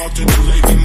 off to the lady.